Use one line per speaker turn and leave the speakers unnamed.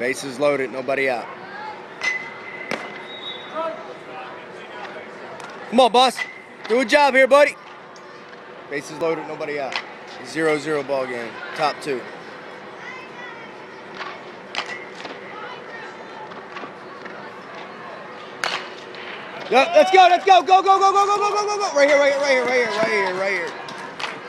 Bases loaded, nobody out. Come on, boss. Do a job here, buddy. Bases loaded, nobody out. Zero zero ball game. Top two. Yep, let's go, let's go, go, go, go, go, go, go, go, go, go. Right here, right here, right here, right here, right here, right here.